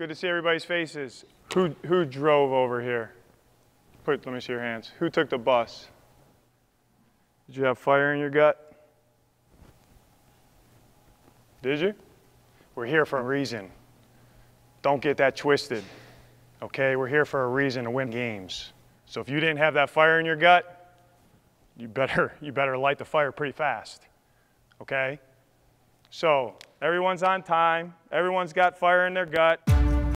Good to see everybody's faces. Who, who drove over here? Put, let me see your hands. Who took the bus? Did you have fire in your gut? Did you? We're here for a reason. Don't get that twisted. Okay? We're here for a reason to win games. So if you didn't have that fire in your gut, you better, you better light the fire pretty fast. Okay? So everyone's on time, everyone's got fire in their gut.